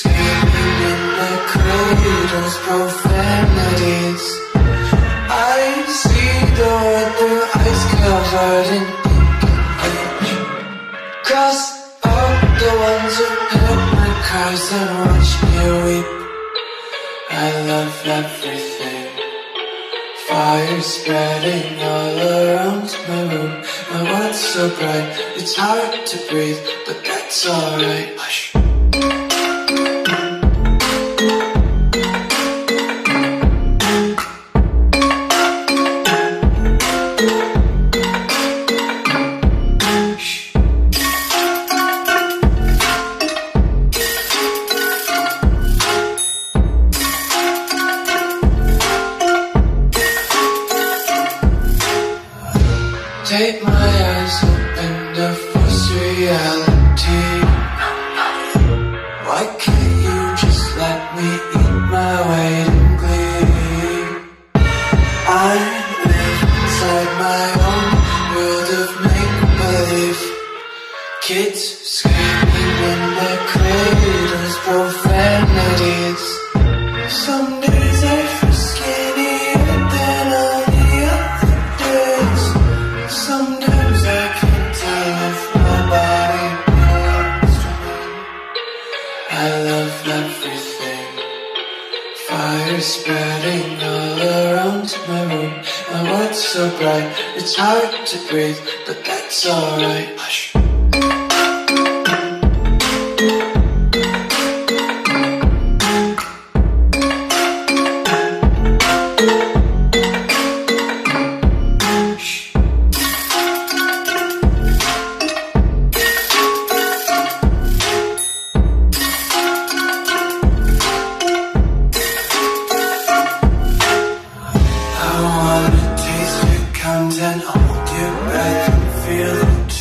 Screaming in the cradles, profanities. I see the world through ice covered in pink and Cross out the ones who heard my cries and watched me weep. I love everything. Fire spreading all around my room. My world's so bright, it's hard to breathe, but that's alright.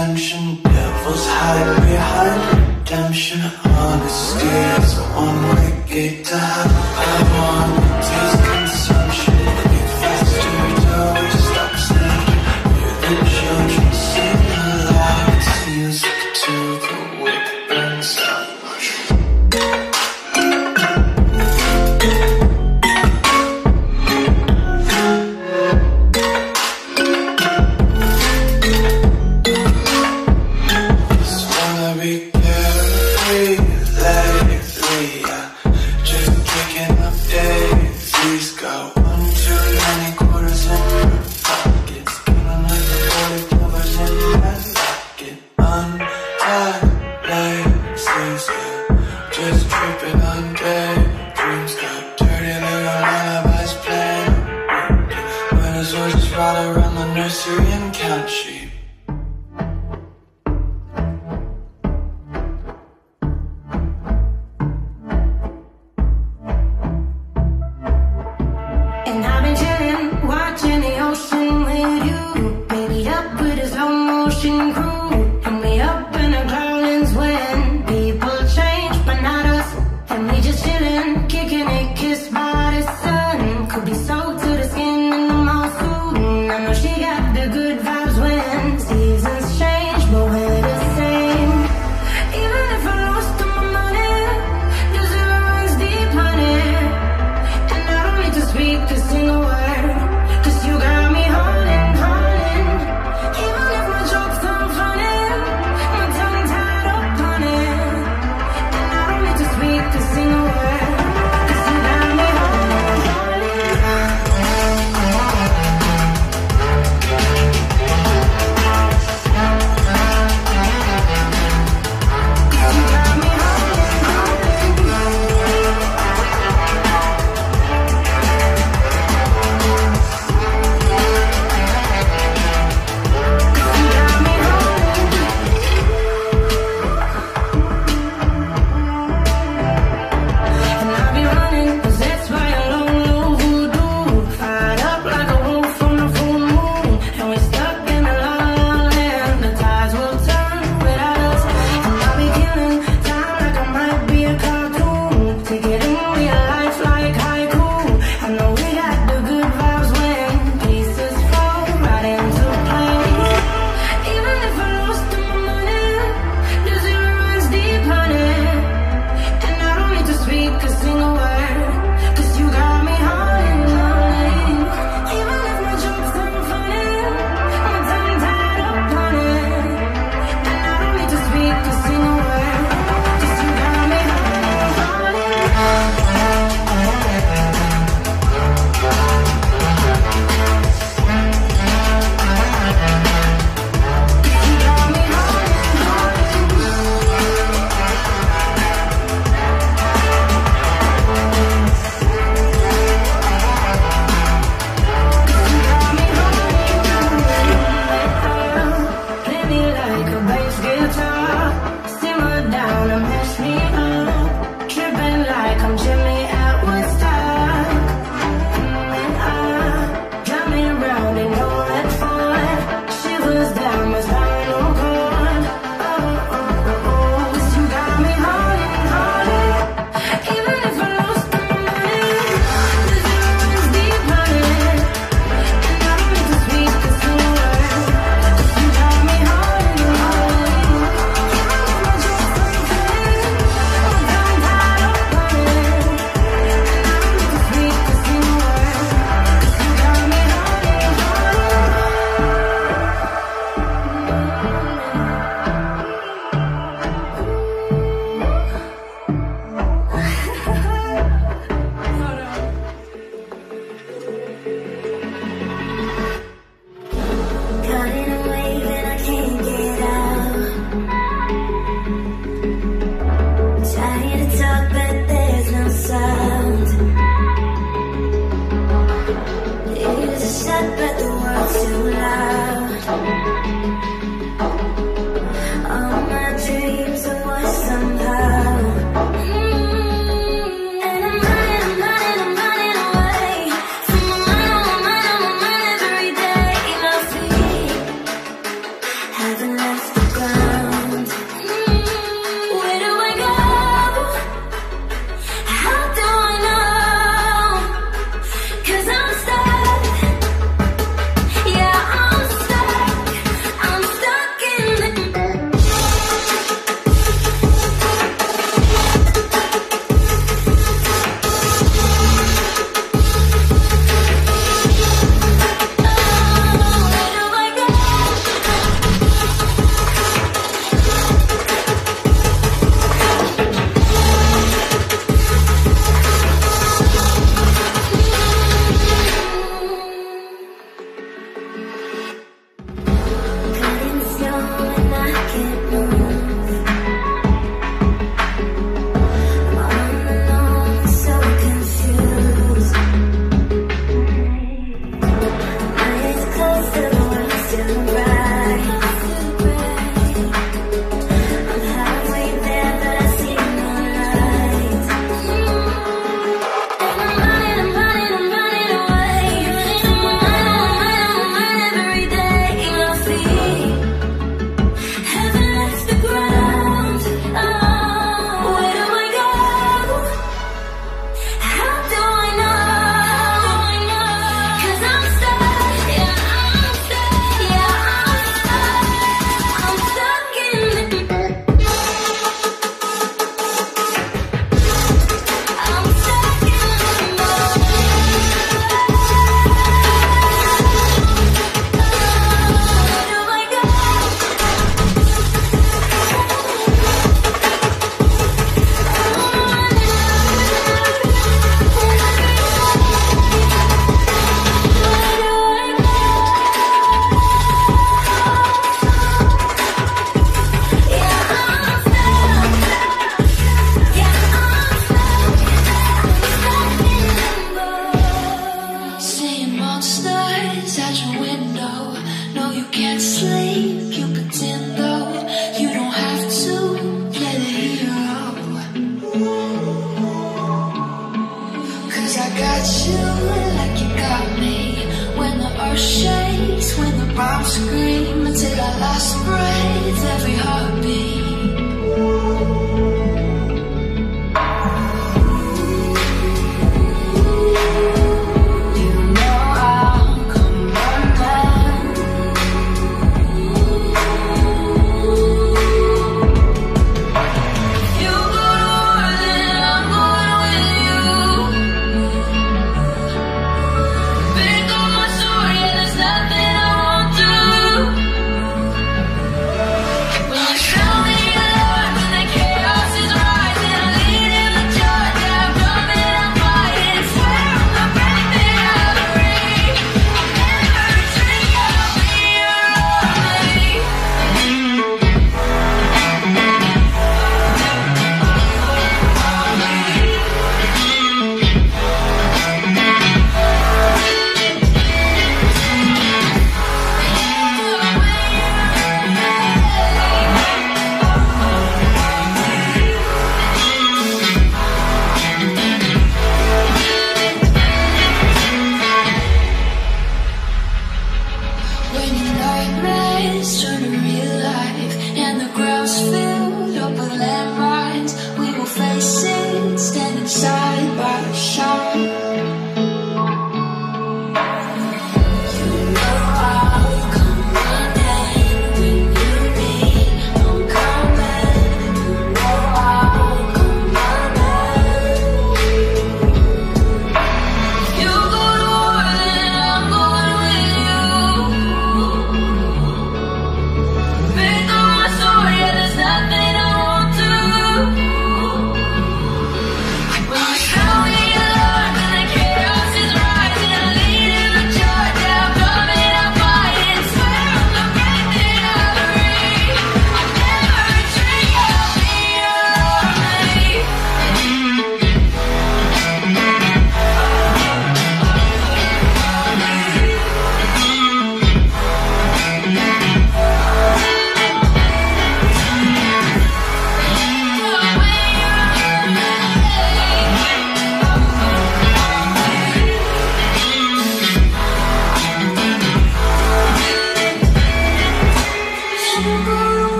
attention Devils hide behind redemption. Honesty is a one-way gate to hell. I want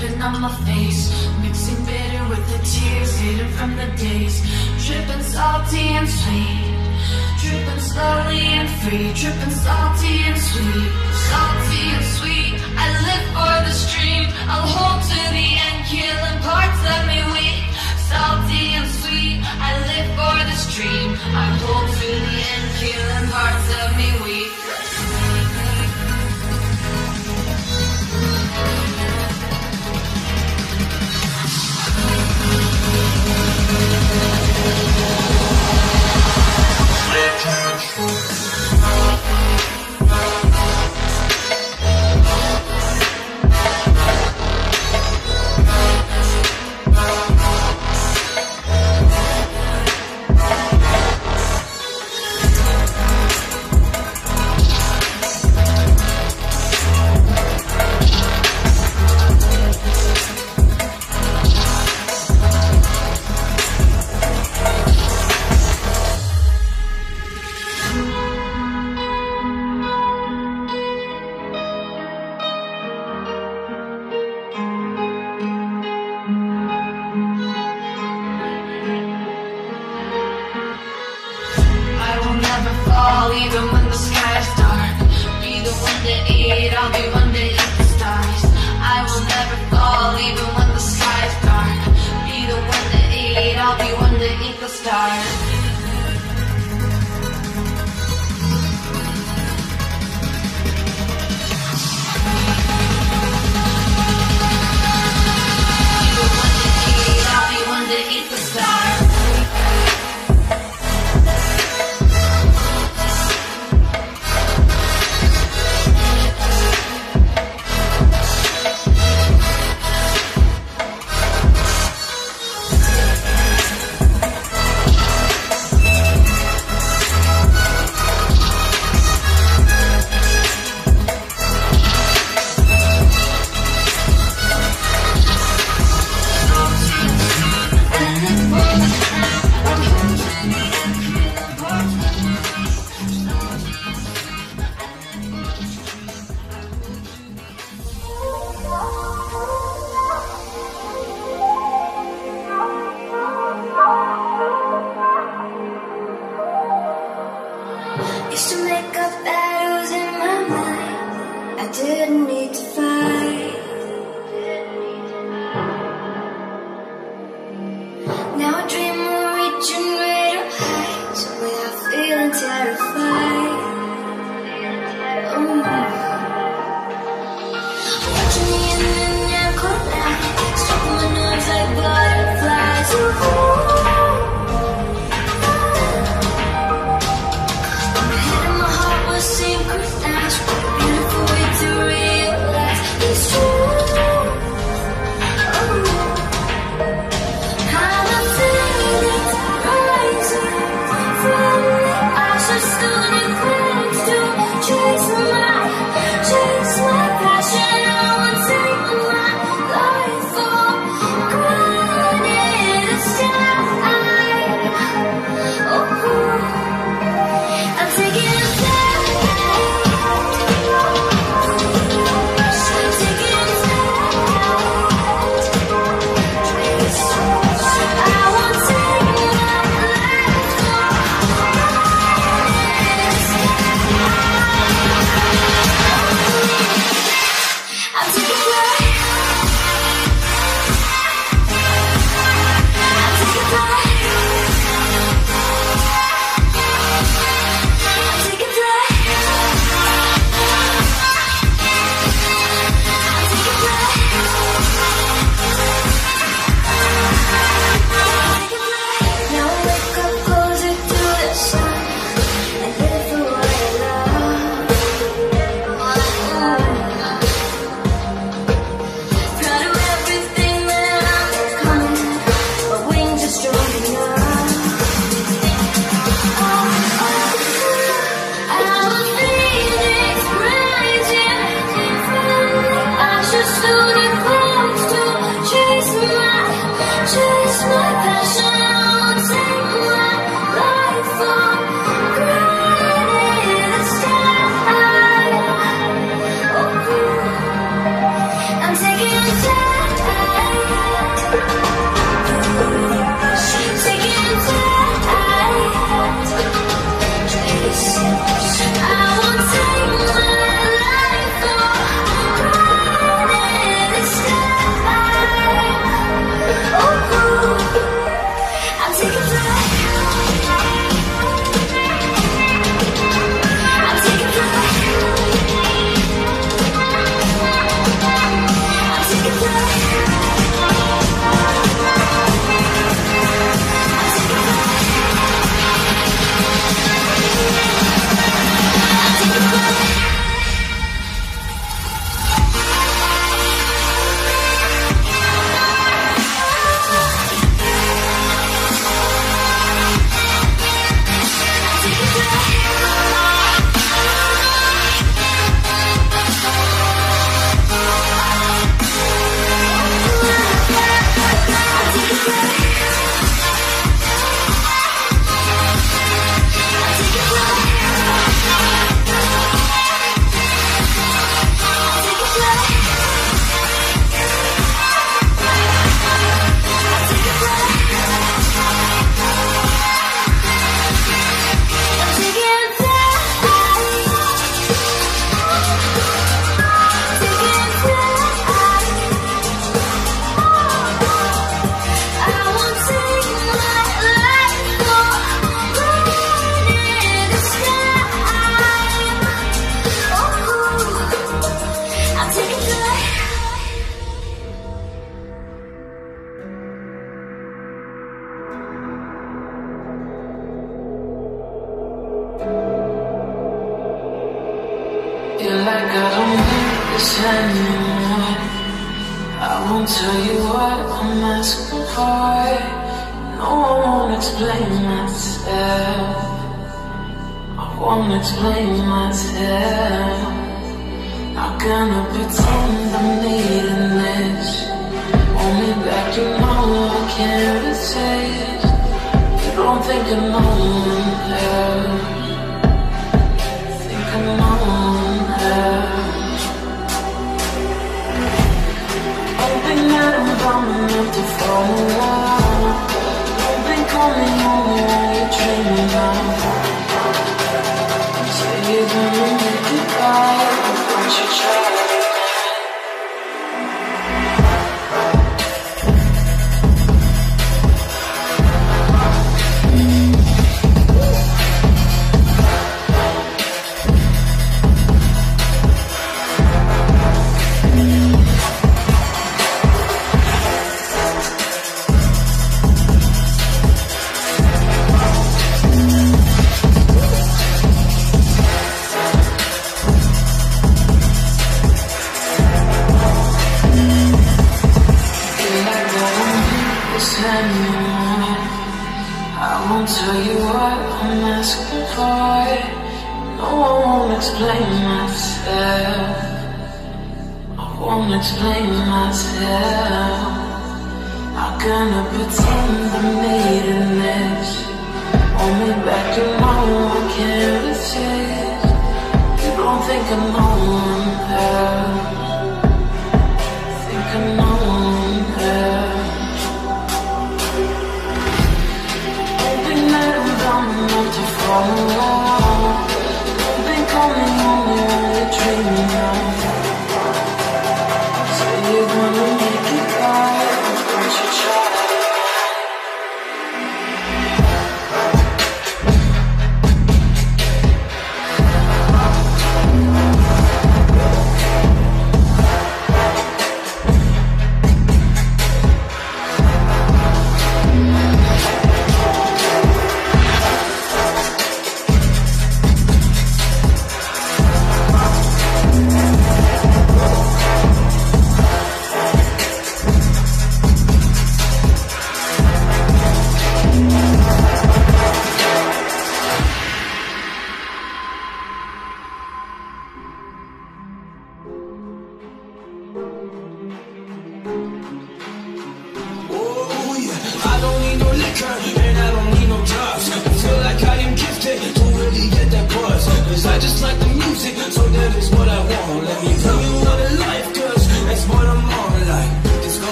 dripping on my face, mixing bitter with the tears hidden from the days, dripping salty and sweet, dripping slowly and free, dripping salty and sweet, salty and sweet. I live for the stream, I'll hold to the end, killing parts of me weak. Salty and sweet, I live for the stream, I'll hold to the end, killing parts of me weak.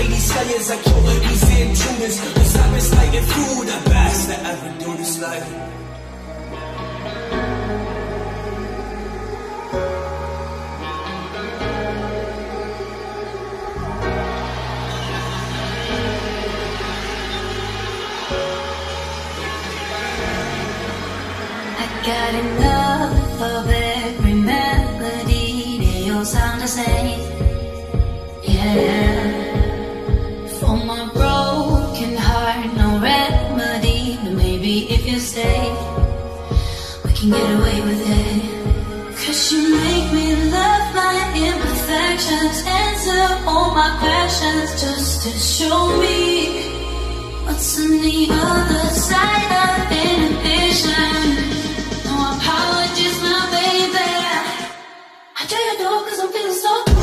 lady slayers, I kill these intruders Cause I've been slaying food, the best that ever do this life. I got enough of it. get away with it. Cause you make me love my imperfections, answer all my questions just to show me what's on the other side of inhibition. No apologies, my baby. I do you know cause I'm feeling so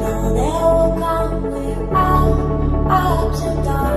No, there will come without ups and downs.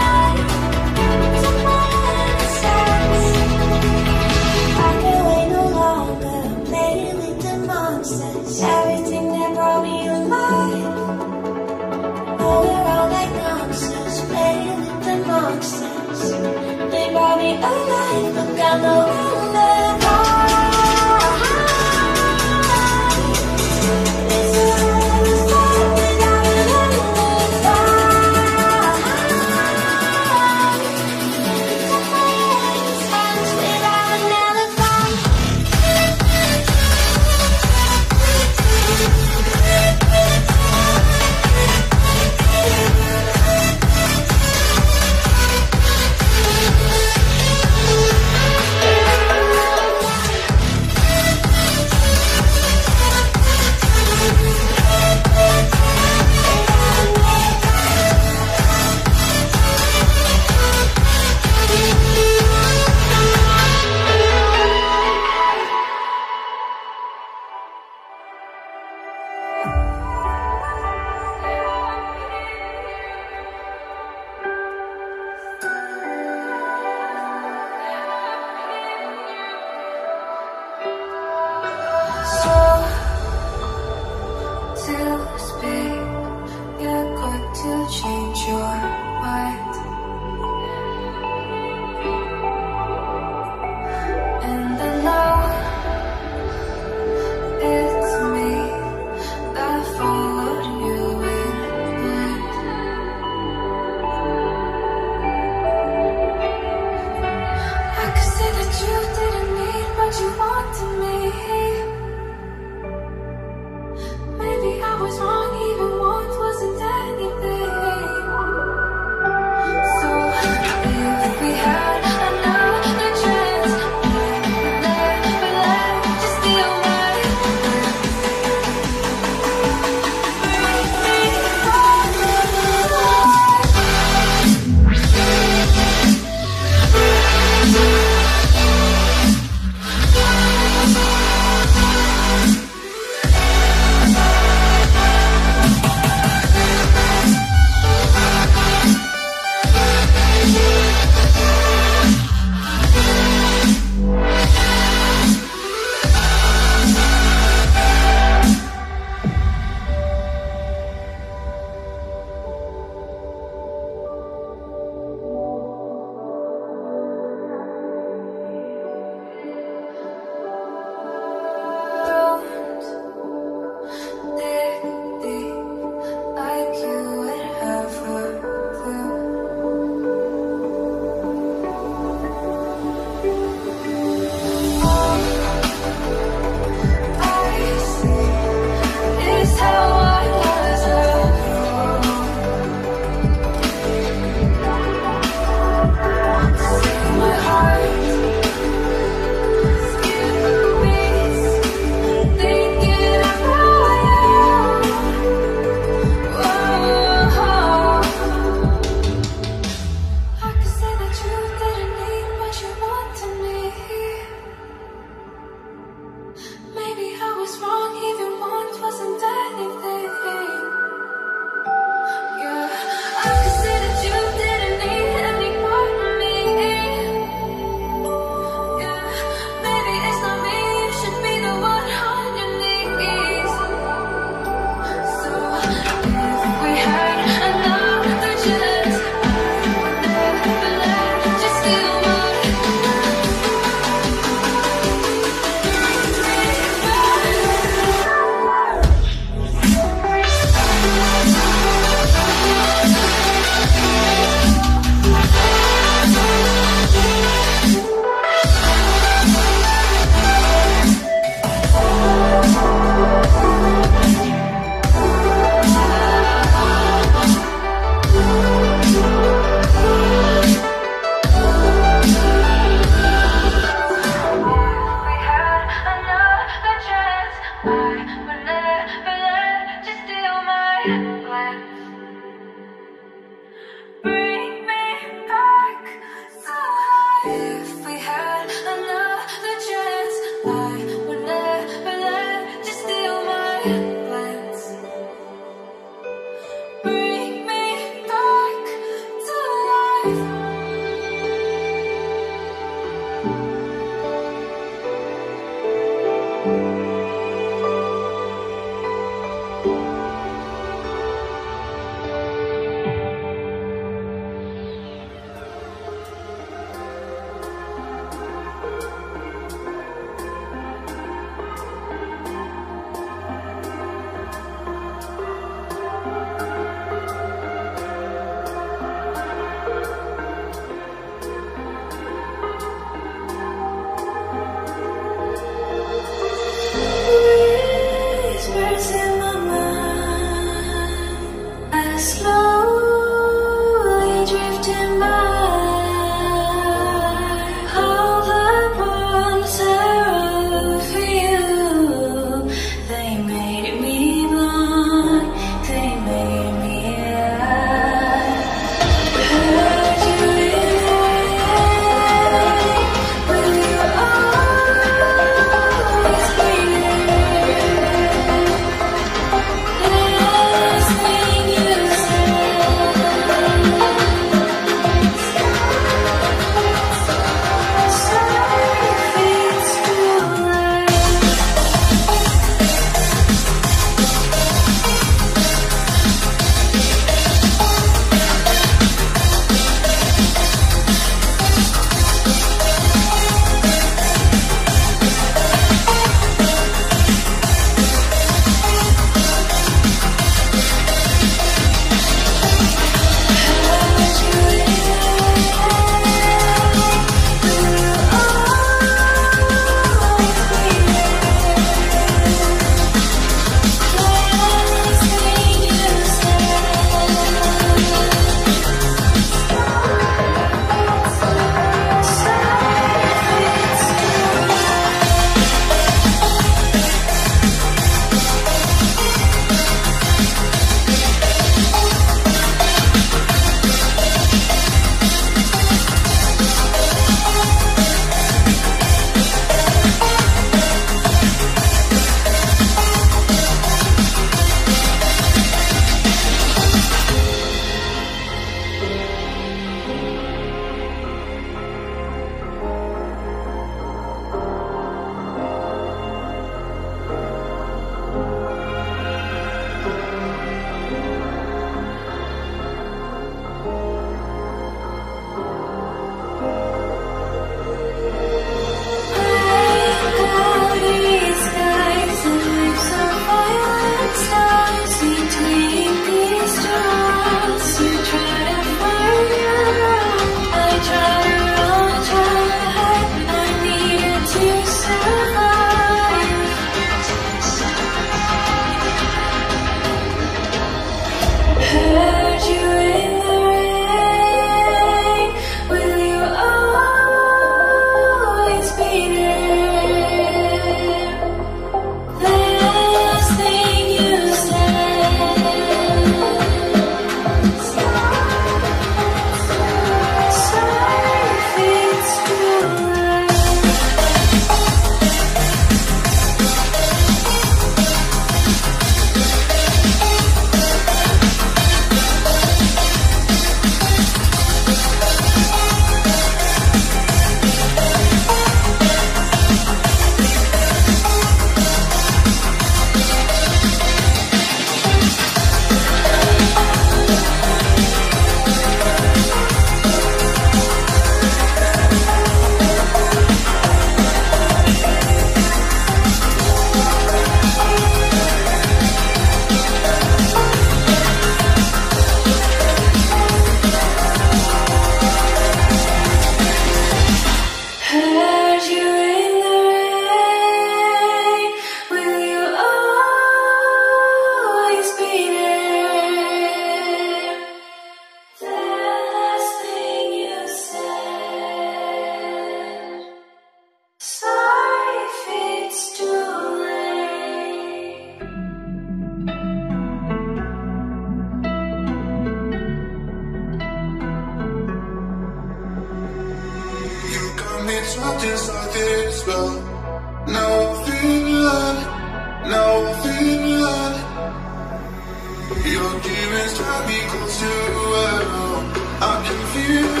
Demons drive me close to. Uh, I can feel